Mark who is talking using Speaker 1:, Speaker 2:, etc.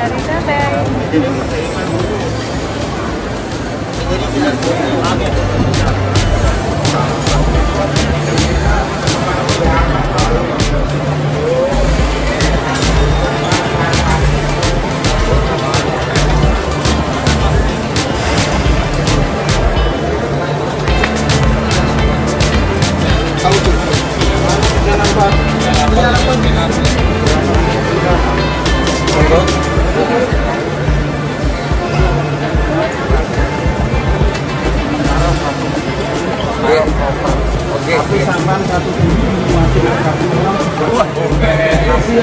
Speaker 1: sehari santai Jangan lupa, jangan lupa, jangan lupa. Oke. Tapi sampan satu tinggi masih ada Wah, Masih